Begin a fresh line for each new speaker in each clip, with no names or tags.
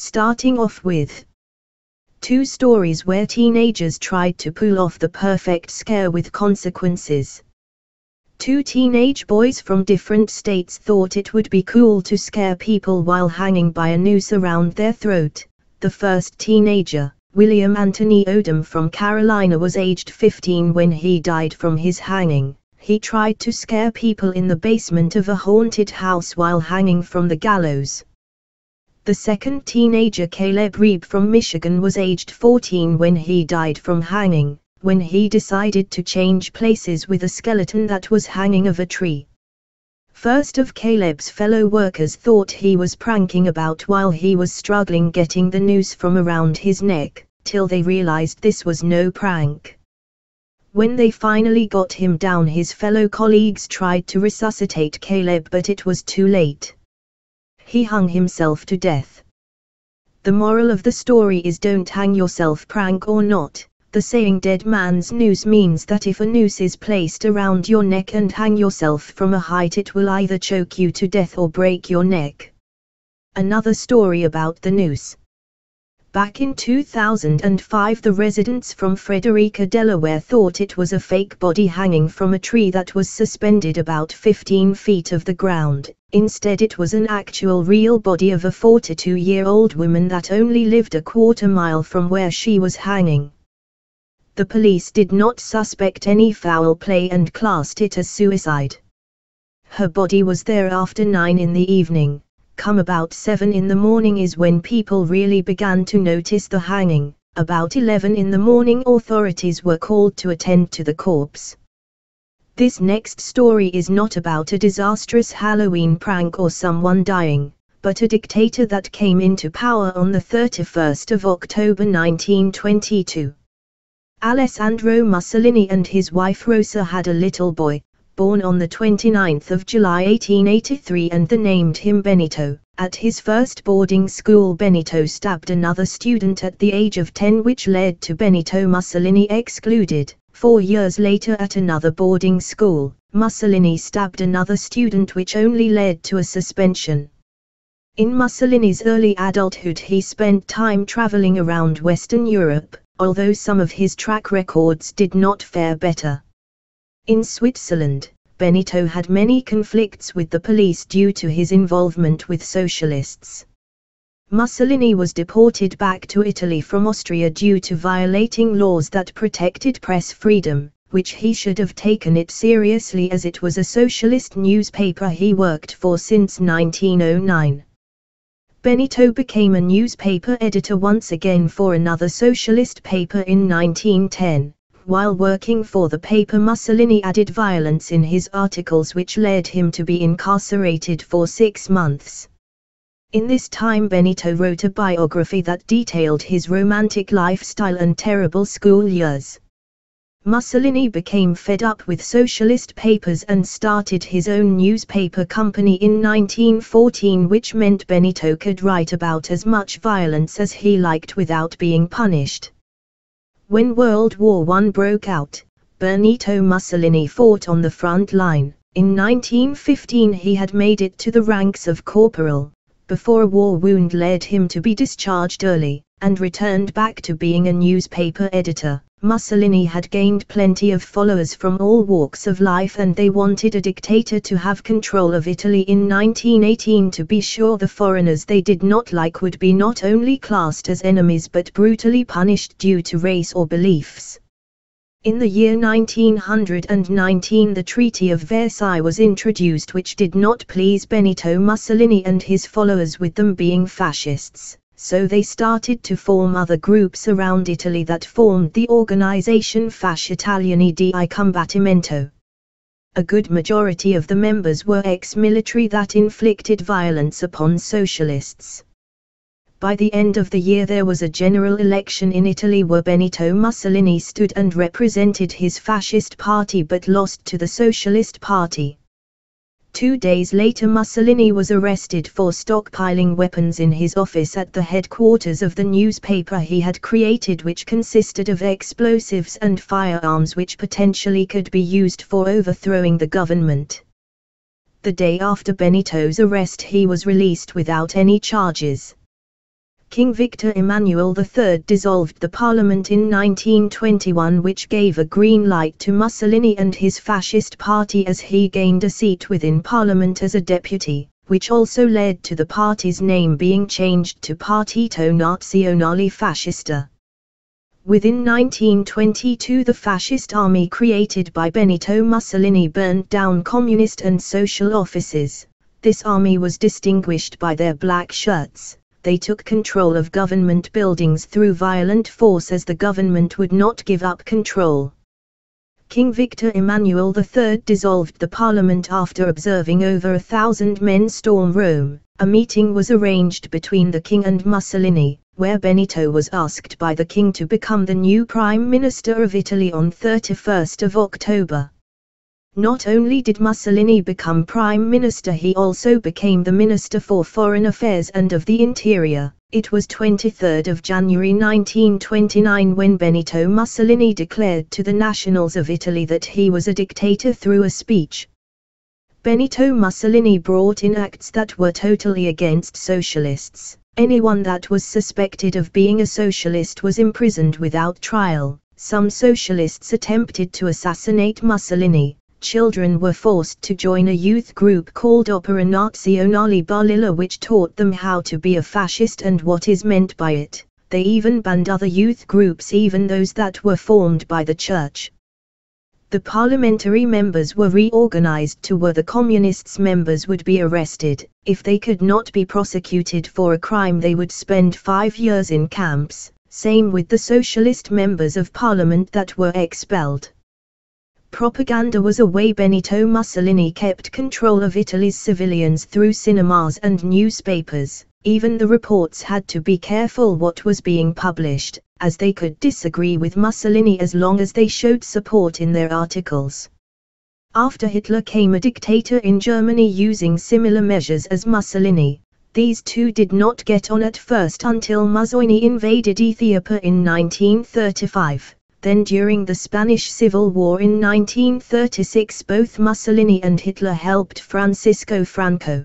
Starting off with two stories where teenagers tried to pull off the perfect scare with consequences. Two teenage boys from different states thought it would be cool to scare people while hanging by a noose around their throat. The first teenager, William Anthony Odom from Carolina was aged 15 when he died from his hanging. He tried to scare people in the basement of a haunted house while hanging from the gallows. The second teenager Caleb Reeb from Michigan was aged 14 when he died from hanging when he decided to change places with a skeleton that was hanging of a tree. First of Caleb's fellow workers thought he was pranking about while he was struggling getting the noose from around his neck, till they realized this was no prank. When they finally got him down his fellow colleagues tried to resuscitate Caleb but it was too late. He hung himself to death. The moral of the story is don't hang yourself prank or not, the saying dead man's noose means that if a noose is placed around your neck and hang yourself from a height it will either choke you to death or break your neck. Another story about the noose. Back in 2005 the residents from Frederica, Delaware thought it was a fake body hanging from a tree that was suspended about 15 feet of the ground, instead it was an actual real body of a 42-year-old woman that only lived a quarter mile from where she was hanging. The police did not suspect any foul play and classed it as suicide. Her body was there after 9 in the evening, come about 7 in the morning is when people really began to notice the hanging, about 11 in the morning authorities were called to attend to the corpse. This next story is not about a disastrous Halloween prank or someone dying, but a dictator that came into power on the 31st of October 1922. Alessandro Mussolini and his wife Rosa had a little boy, born on the 29th of July 1883 and they named him Benito. At his first boarding school Benito stabbed another student at the age of 10 which led to Benito Mussolini excluded. Four years later at another boarding school, Mussolini stabbed another student which only led to a suspension. In Mussolini's early adulthood he spent time traveling around Western Europe, although some of his track records did not fare better. In Switzerland, Benito had many conflicts with the police due to his involvement with socialists. Mussolini was deported back to Italy from Austria due to violating laws that protected press freedom, which he should have taken it seriously as it was a socialist newspaper he worked for since 1909. Benito became a newspaper editor once again for another socialist paper in 1910. While working for the paper Mussolini added violence in his articles which led him to be incarcerated for six months. In this time Benito wrote a biography that detailed his romantic lifestyle and terrible school years. Mussolini became fed up with socialist papers and started his own newspaper company in 1914 which meant Benito could write about as much violence as he liked without being punished. When World War I broke out, Benito Mussolini fought on the front line. In 1915 he had made it to the ranks of corporal, before a war wound led him to be discharged early, and returned back to being a newspaper editor. Mussolini had gained plenty of followers from all walks of life and they wanted a dictator to have control of Italy in 1918 to be sure the foreigners they did not like would be not only classed as enemies but brutally punished due to race or beliefs. In the year 1919 the Treaty of Versailles was introduced which did not please Benito Mussolini and his followers with them being fascists so they started to form other groups around Italy that formed the organization Fasci Italiani di Combattimento. A good majority of the members were ex-military that inflicted violence upon socialists. By the end of the year there was a general election in Italy where Benito Mussolini stood and represented his fascist party but lost to the Socialist Party. Two days later Mussolini was arrested for stockpiling weapons in his office at the headquarters of the newspaper he had created which consisted of explosives and firearms which potentially could be used for overthrowing the government. The day after Benito's arrest he was released without any charges. King Victor Emmanuel III dissolved the parliament in 1921 which gave a green light to Mussolini and his fascist party as he gained a seat within parliament as a deputy, which also led to the party's name being changed to Partito Nazionale Fascista. Within 1922 the fascist army created by Benito Mussolini burned down communist and social offices. This army was distinguished by their black shirts, they took control of government buildings through violent force as the government would not give up control. King Victor Emmanuel III dissolved the parliament after observing over a thousand men storm Rome. A meeting was arranged between the king and Mussolini, where Benito was asked by the king to become the new prime minister of Italy on 31 October. Not only did Mussolini become prime minister he also became the minister for foreign affairs and of the interior. It was 23 January 1929 when Benito Mussolini declared to the nationals of Italy that he was a dictator through a speech. Benito Mussolini brought in acts that were totally against socialists. Anyone that was suspected of being a socialist was imprisoned without trial. Some socialists attempted to assassinate Mussolini, children were forced to join a youth group called Opera Nazionale Balilla which taught them how to be a fascist and what is meant by it. They even banned other youth groups even those that were formed by the church. The parliamentary members were reorganized to where the communists members would be arrested. If they could not be prosecuted for a crime they would spend five years in camps, same with the socialist members of parliament that were expelled. Propaganda was a way Benito Mussolini kept control of Italy's civilians through cinemas and newspapers. Even the reports had to be careful what was being published, as they could disagree with Mussolini as long as they showed support in their articles. After Hitler came a dictator in Germany using similar measures as Mussolini. These two did not get on at first until Mussolini invaded Ethiopia in 1935 then during the Spanish Civil War in 1936 both Mussolini and Hitler helped Francisco Franco.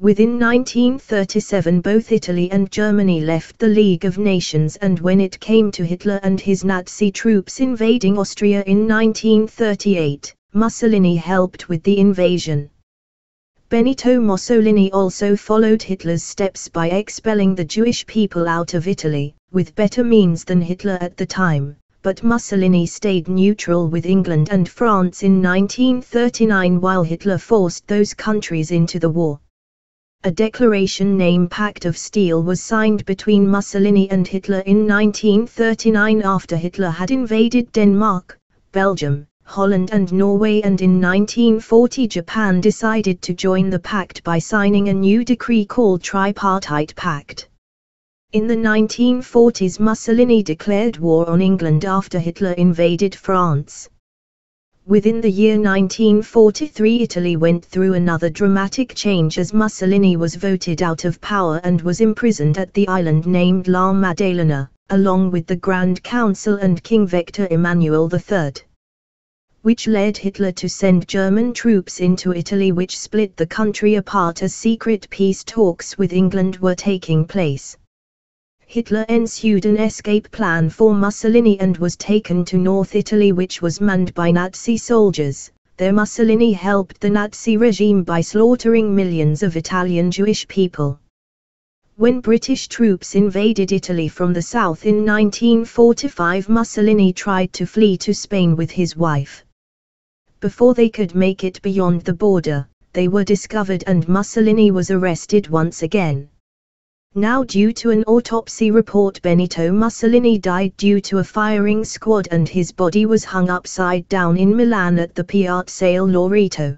Within 1937 both Italy and Germany left the League of Nations and when it came to Hitler and his Nazi troops invading Austria in 1938, Mussolini helped with the invasion. Benito Mussolini also followed Hitler's steps by expelling the Jewish people out of Italy, with better means than Hitler at the time but Mussolini stayed neutral with England and France in 1939 while Hitler forced those countries into the war. A declaration named Pact of Steel was signed between Mussolini and Hitler in 1939 after Hitler had invaded Denmark, Belgium, Holland and Norway and in 1940 Japan decided to join the pact by signing a new decree called Tripartite Pact. In the 1940s Mussolini declared war on England after Hitler invaded France. Within the year 1943 Italy went through another dramatic change as Mussolini was voted out of power and was imprisoned at the island named La Maddalena, along with the Grand Council and King Victor Emmanuel III. Which led Hitler to send German troops into Italy which split the country apart as secret peace talks with England were taking place. Hitler ensued an escape plan for Mussolini and was taken to North Italy which was manned by Nazi soldiers. There Mussolini helped the Nazi regime by slaughtering millions of Italian Jewish people. When British troops invaded Italy from the south in 1945 Mussolini tried to flee to Spain with his wife. Before they could make it beyond the border, they were discovered and Mussolini was arrested once again. Now due to an autopsy report Benito Mussolini died due to a firing squad and his body was hung upside down in Milan at the Piazza Loreto.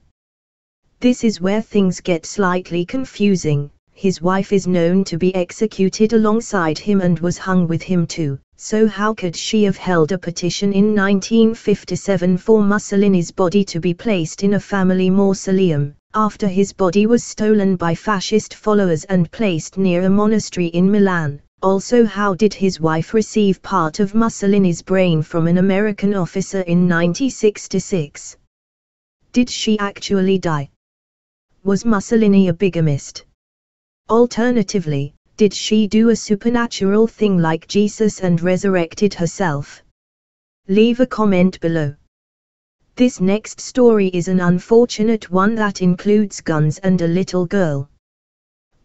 This is where things get slightly confusing, his wife is known to be executed alongside him and was hung with him too, so how could she have held a petition in 1957 for Mussolini's body to be placed in a family mausoleum, after his body was stolen by fascist followers and placed near a monastery in Milan. Also how did his wife receive part of Mussolini's brain from an American officer in 1966? Did she actually die? Was Mussolini a bigamist? Alternatively, Did she do a supernatural thing like Jesus and resurrected herself? Leave a comment below. This next story is an unfortunate one that includes guns and a little girl.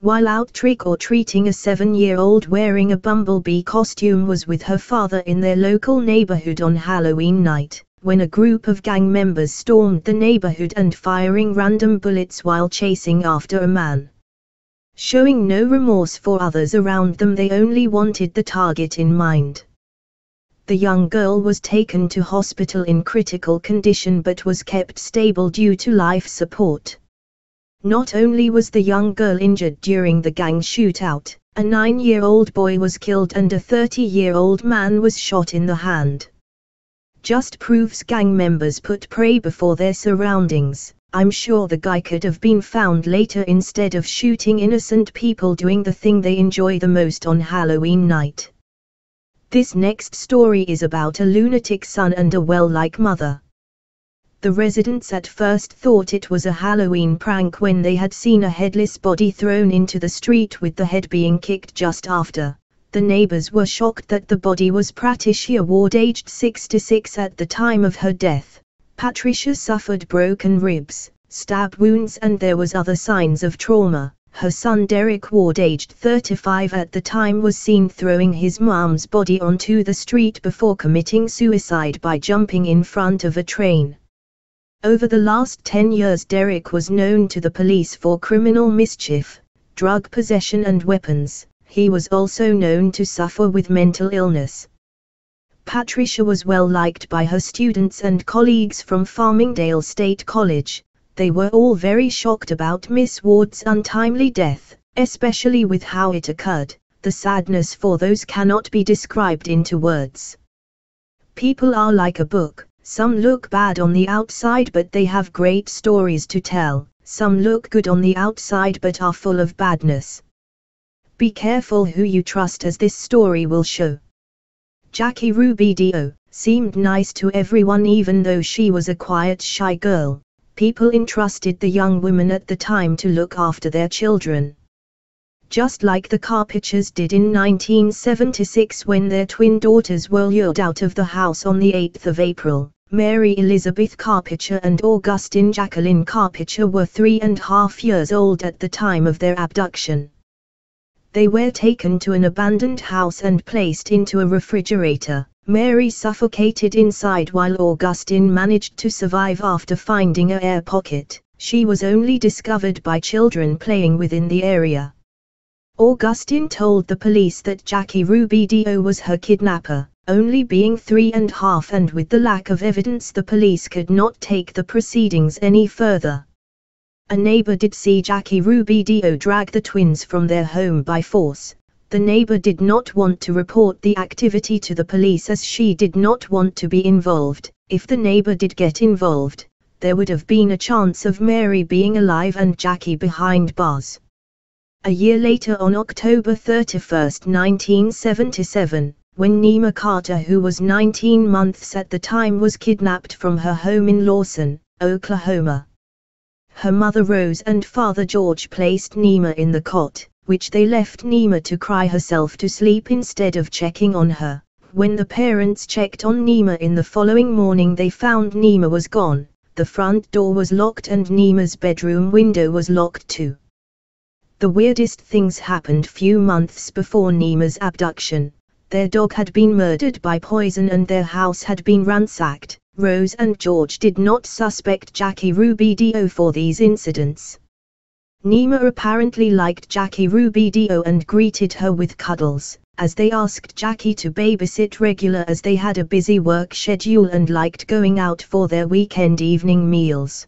While out trick or treating a seven-year-old wearing a bumblebee costume was with her father in their local neighborhood on Halloween night, when a group of gang members stormed the neighborhood and firing random bullets while chasing after a man. Showing no remorse for others around them they only wanted the target in mind. The young girl was taken to hospital in critical condition but was kept stable due to life support. Not only was the young girl injured during the gang shootout, a nine-year-old boy was killed and a 30-year-old man was shot in the hand. Just proves gang members put prey before their surroundings, I'm sure the guy could have been found later instead of shooting innocent people doing the thing they enjoy the most on Halloween night. This next story is about a lunatic son and a well-like mother. The residents at first thought it was a Halloween prank when they had seen a headless body thrown into the street with the head being kicked just after. The neighbors were shocked that the body was Patricia Ward aged 66 at the time of her death. Patricia suffered broken ribs, stab wounds and there was other signs of trauma. Her son Derek Ward aged 35 at the time was seen throwing his mom's body onto the street before committing suicide by jumping in front of a train. Over the last 10 years Derek was known to the police for criminal mischief, drug possession and weapons. He was also known to suffer with mental illness. Patricia was well liked by her students and colleagues from Farmingdale State College. They were all very shocked about Miss Ward's untimely death, especially with how it occurred. The sadness for those cannot be described into words. People are like a book, some look bad on the outside but they have great stories to tell, some look good on the outside but are full of badness. Be careful who you trust as this story will show. Jackie Ruby Dio, seemed nice to everyone even though she was a quiet shy girl. People entrusted the young women at the time to look after their children. Just like the Carpitchers did in 1976 when their twin daughters were lured out of the house on the 8th of April, Mary Elizabeth Carpitcher and Augustine Jacqueline Carpitcher were three and a half years old at the time of their abduction they were taken to an abandoned house and placed into a refrigerator. Mary suffocated inside while Augustine managed to survive after finding a air pocket. She was only discovered by children playing within the area. Augustine told the police that Jackie Ruby Dio was her kidnapper, only being three and a half and with the lack of evidence the police could not take the proceedings any further. A neighbor did see Jackie Ruby Dio drag the twins from their home by force. The neighbor did not want to report the activity to the police as she did not want to be involved. If the neighbor did get involved, there would have been a chance of Mary being alive and Jackie behind bars. A year later on October 31, 1977, when Nema Carter who was 19 months at the time was kidnapped from her home in Lawton, Oklahoma her mother Rose and father George placed Nema in the cot, which they left Nema to cry herself to sleep instead of checking on her. When the parents checked on Nema in the following morning they found Nema was gone, the front door was locked and Nema's bedroom window was locked too. The weirdest things happened few months before Nema's abduction. Their dog had been murdered by poison and their house had been ransacked. Rose and George did not suspect Jackie Ruby Dio for these incidents. Nema apparently liked Jackie Ruby Dio and greeted her with cuddles, as they asked Jackie to babysit regular as they had a busy work schedule and liked going out for their weekend evening meals.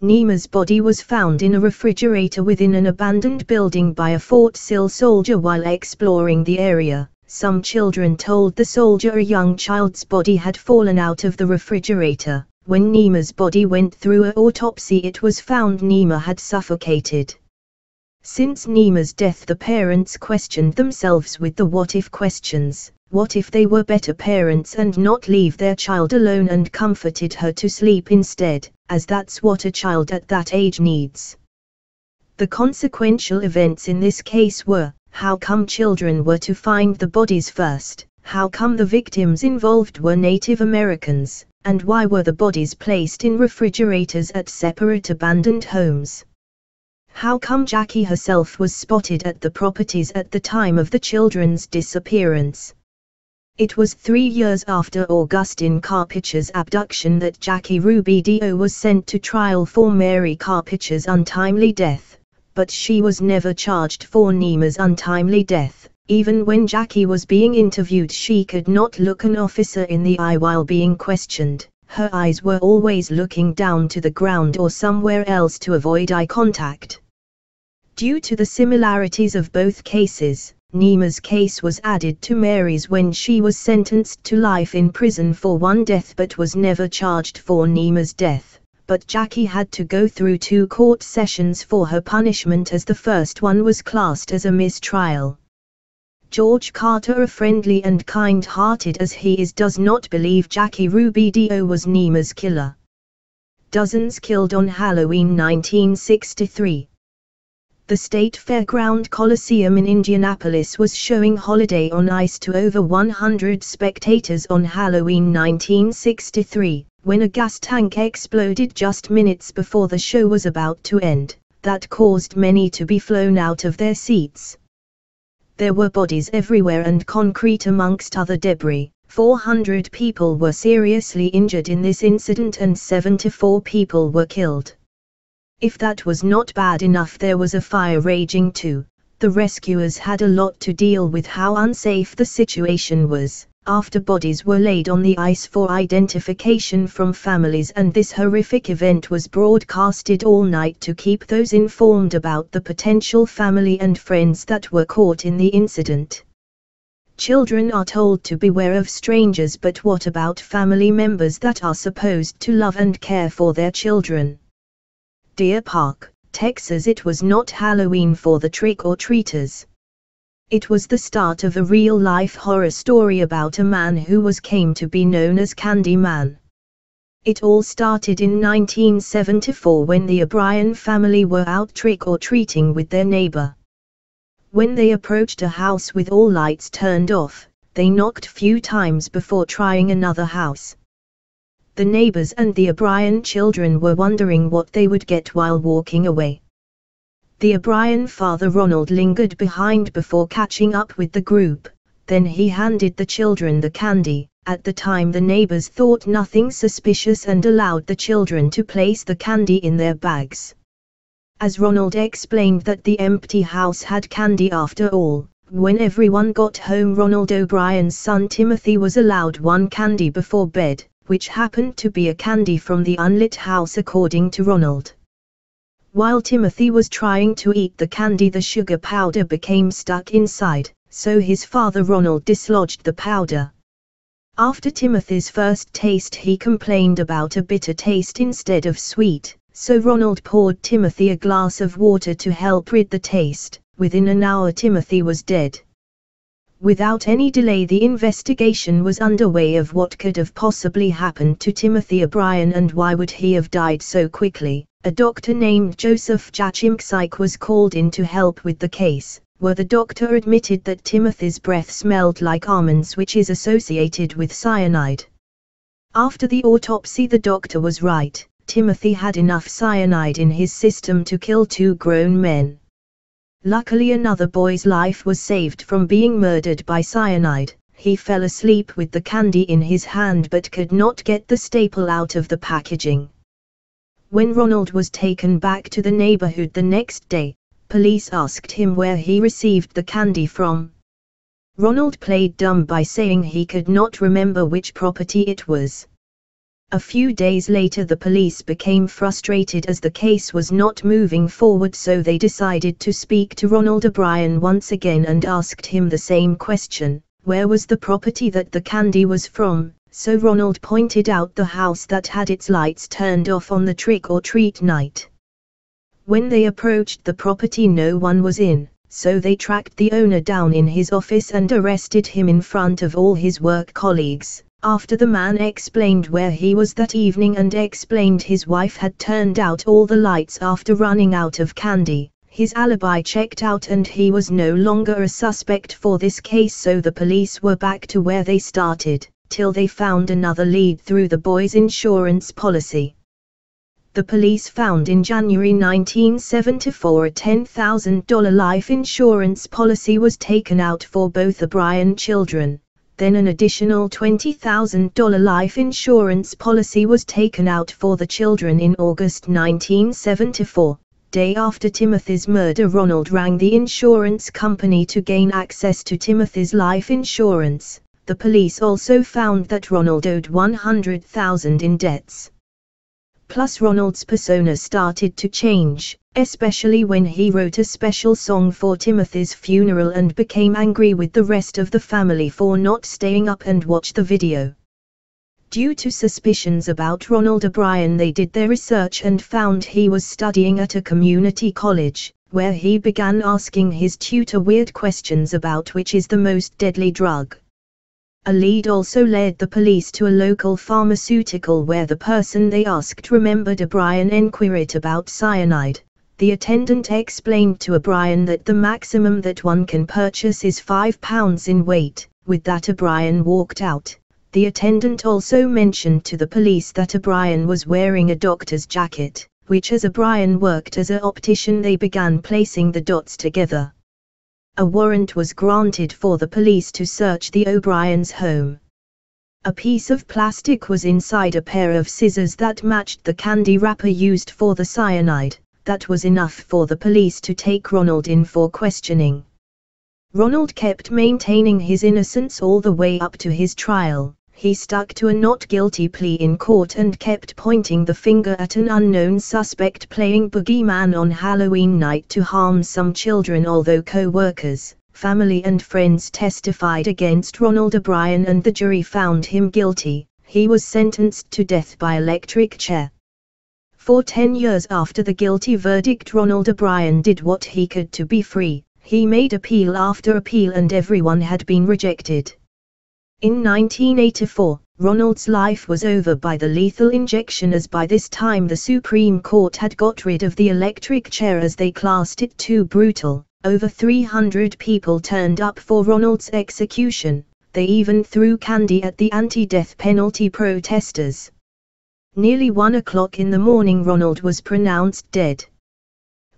Nema's body was found in a refrigerator within an abandoned building by a Fort Sill soldier while exploring the area. Some children told the soldier a young child's body had fallen out of the refrigerator. When Nema's body went through an autopsy it was found Nema had suffocated. Since Nema's death the parents questioned themselves with the what if questions, what if they were better parents and not leave their child alone and comforted her to sleep instead, as that's what a child at that age needs. The consequential events in this case were, how come children were to find the bodies first, how come the victims involved were Native Americans, and why were the bodies placed in refrigerators at separate abandoned homes. How come Jackie herself was spotted at the properties at the time of the children's disappearance? It was three years after Augustine Carpitcher's abduction that Jackie Ruby Dio was sent to trial for Mary Carpitcher's untimely death, but she was never charged for Nema's untimely death. Even when Jackie was being interviewed she could not look an officer in the eye while being questioned, her eyes were always looking down to the ground or somewhere else to avoid eye contact. Due to the similarities of both cases, Nema's case was added to Mary's when she was sentenced to life in prison for one death but was never charged for Nema's death, but Jackie had to go through two court sessions for her punishment as the first one was classed as a mistrial. George Carter a friendly and kind-hearted as he is does not believe Jackie Ruby Dio was Nema's killer. Dozens killed on Halloween 1963 the State Fairground Coliseum in Indianapolis was showing Holiday on Ice to over 100 spectators on Halloween 1963, when a gas tank exploded just minutes before the show was about to end, that caused many to be flown out of their seats. There were bodies everywhere and concrete amongst other debris. 400 people were seriously injured in this incident and 74 people were killed. If that was not bad enough there was a fire raging too. The rescuers had a lot to deal with how unsafe the situation was, after bodies were laid on the ice for identification from families and this horrific event was broadcasted all night to keep those informed about the potential family and friends that were caught in the incident. Children are told to beware of strangers but what about family members that are supposed to love and care for their children? Deer Park, Texas it was not Halloween for the trick-or-treaters. It was the start of a real-life horror story about a man who was came to be known as Candy Man. It all started in 1974 when the O'Bryan family were out trick-or-treating with their neighbor. When they approached a house with all lights turned off, they knocked few times before trying another house the neighbors and the O'Bryan children were wondering what they would get while walking away. The O'Bryan father Ronald lingered behind before catching up with the group, then he handed the children the candy. At the time the neighbors thought nothing suspicious and allowed the children to place the candy in their bags. As Ronald explained that the empty house had candy after all, when everyone got home Ronald O'Bryan's son Timothy was allowed one candy before bed, which happened to be a candy from the unlit house according to Ronald. While Timothy was trying to eat the candy the sugar powder became stuck inside, so his father Ronald dislodged the powder. After Timothy's first taste he complained about a bitter taste instead of sweet, so Ronald poured Timothy a glass of water to help rid the taste, within an hour Timothy was dead. Without any delay the investigation was underway of what could have possibly happened to Timothy O'Bryan and why would he have died so quickly. A doctor named Joseph Jachimczyk was called in to help with the case, where the doctor admitted that Timothy's breath smelled like almonds which is associated with cyanide. After the autopsy the doctor was right, Timothy had enough cyanide in his system to kill two grown men. Luckily another boy's life was saved from being murdered by cyanide. He fell asleep with the candy in his hand but could not get the staple out of the packaging. When Ronald was taken back to the neighborhood the next day, police asked him where he received the candy from. Ronald played dumb by saying he could not remember which property it was. A few days later the police became frustrated as the case was not moving forward so they decided to speak to Ronald O'Bryan once again and asked him the same question, where was the property that the candy was from, so Ronald pointed out the house that had its lights turned off on the trick-or-treat night. When they approached the property no one was in, so they tracked the owner down in his office and arrested him in front of all his work colleagues. After the man explained where he was that evening and explained his wife had turned out all the lights after running out of candy, His alibi checked out and he was no longer a suspect for this case so the police were back to where they started, till they found another lead through the boy's insurance policy. The police found in January 1974 a $10,000 life insurance policy was taken out for both the Bryan children, then an additional $20,000 life insurance policy was taken out for the children in August 1974 day after Timothy's murder Ronald rang the insurance company to gain access to Timothy's life insurance. The police also found that Ronald owed 100,000 in debts. Plus Ronald's persona started to change, especially when he wrote a special song for Timothy's funeral and became angry with the rest of the family for not staying up and watch the video. Due to suspicions about Ronald O'Bryan they did their research and found he was studying at a community college, where he began asking his tutor weird questions about which is the most deadly drug. A lead also led the police to a local pharmaceutical where the person they asked remembered O'Bryan inquired about cyanide. The attendant explained to O'Bryan that the maximum that one can purchase is 5 pounds in weight. With that O'Bryan walked out. The attendant also mentioned to the police that O'Bryan was wearing a doctor's jacket, which as O'Bryan worked as an optician they began placing the dots together. A warrant was granted for the police to search the O'Bryan's home. A piece of plastic was inside a pair of scissors that matched the candy wrapper used for the cyanide, that was enough for the police to take Ronald in for questioning. Ronald kept maintaining his innocence all the way up to his trial he stuck to a not guilty plea in court and kept pointing the finger at an unknown suspect playing boogeyman on Halloween night to harm some children although co-workers, family and friends testified against Ronald O'Bryan and the jury found him guilty, he was sentenced to death by electric chair. For 10 years after the guilty verdict Ronald O'Bryan did what he could to be free, he made appeal after appeal and everyone had been rejected. In 1984, Ronald's life was over by the lethal injection as by this time the Supreme Court had got rid of the electric chair as they classed it too brutal. Over 300 people turned up for Ronald's execution, they even threw candy at the anti-death penalty protesters. Nearly one o'clock in the morning Ronald was pronounced dead.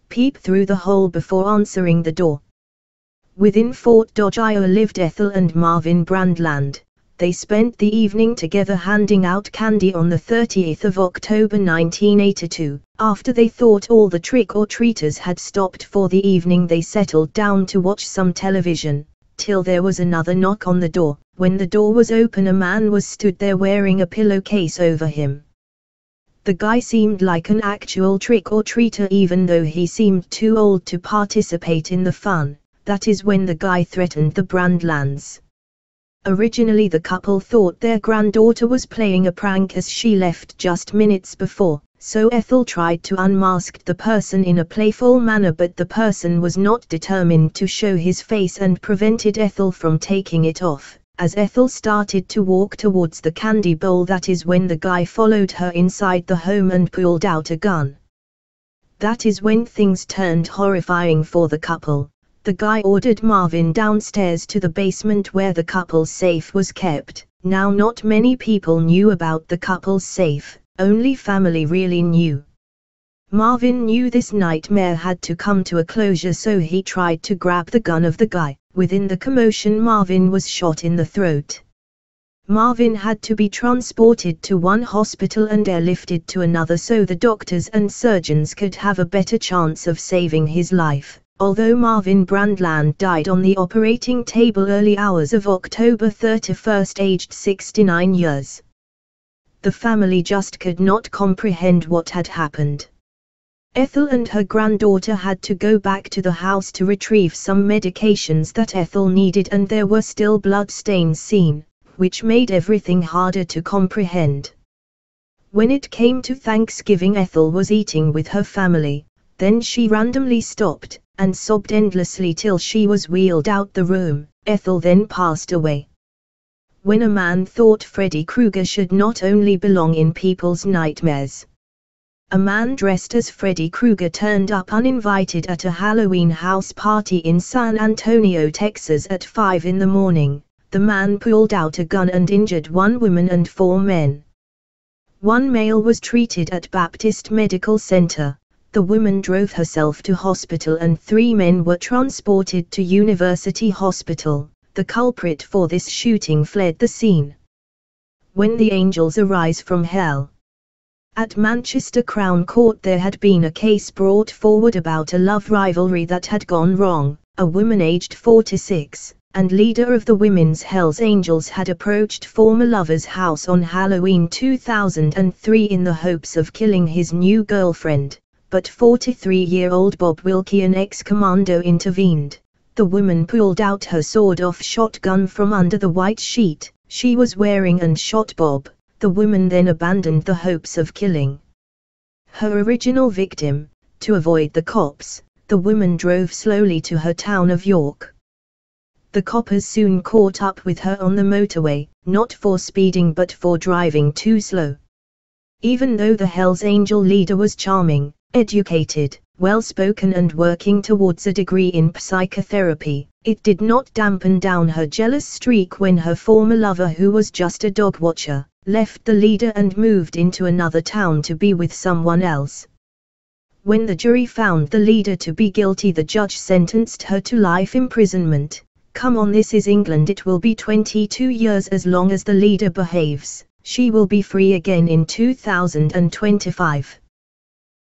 Peep through the hole before answering the door. Within Fort Dodge, Iowa lived Ethel and Marvin Brandland. They spent the evening together handing out candy on the 30th of October 1982. After they thought all the trick-or-treaters had stopped for the evening they settled down to watch some television, till there was another knock on the door. When the door was open a man was stood there wearing a pillowcase over him. The guy seemed like an actual trick-or-treater even though he seemed too old to participate in the fun that is when the guy threatened the Brandlands. Originally the couple thought their granddaughter was playing a prank as she left just minutes before, so Ethel tried to unmask the person in a playful manner but the person was not determined to show his face and prevented Ethel from taking it off. As Ethel started to walk towards the candy bowl that is when the guy followed her inside the home and pulled out a gun. That is when things turned horrifying for the couple the guy ordered Marvin downstairs to the basement where the couple's safe was kept. Now not many people knew about the couple's safe, only family really knew. Marvin knew this nightmare had to come to a closure so he tried to grab the gun of the guy. Within the commotion Marvin was shot in the throat. Marvin had to be transported to one hospital and airlifted to another so the doctors and surgeons could have a better chance of saving his life although Marvin Brandland died on the operating table early hours of October 31 aged 69 years. The family just could not comprehend what had happened. Ethel and her granddaughter had to go back to the house to retrieve some medications that Ethel needed and there were still blood stains seen, which made everything harder to comprehend. When it came to Thanksgiving Ethel was eating with her family, then she randomly stopped, and sobbed endlessly till she was wheeled out the room. Ethel then passed away. When a man thought Freddy Krueger should not only belong in people's nightmares. a man dressed as Freddy Krueger turned up uninvited at a Halloween house party in San Antonio, Texas at 5 in the morning. The man pulled out a gun and injured one woman and four men. One male was treated at Baptist Medical Center. The woman drove herself to hospital and three men were transported to University Hospital. The culprit for this shooting fled the scene. When the angels arise from hell. At Manchester Crown Court there had been a case brought forward about a love rivalry that had gone wrong. A woman aged 46, and leader of the Women's Hells Angels had approached former lover's house on Halloween 2003 in the hopes of killing his new girlfriend, but 43-year-old Bob Wilkie an ex-commando intervened. The woman pulled out her sawed-off shotgun from under the white sheet she was wearing and shot Bob, the woman then abandoned the hopes of killing her original victim. To avoid the cops, the woman drove slowly to her town of York. The coppers soon caught up with her on the motorway, not for speeding but for driving too slow. Even though the Hells Angel leader was charming, educated, well-spoken and working towards a degree in psychotherapy, it did not dampen down her jealous streak when her former lover who was just a dog watcher, left the leader and moved into another town to be with someone else. When the jury found the leader to be guilty the judge sentenced her to life imprisonment. Come on this is England it will be 22 years as long as the leader behaves, she will be free again in 2025.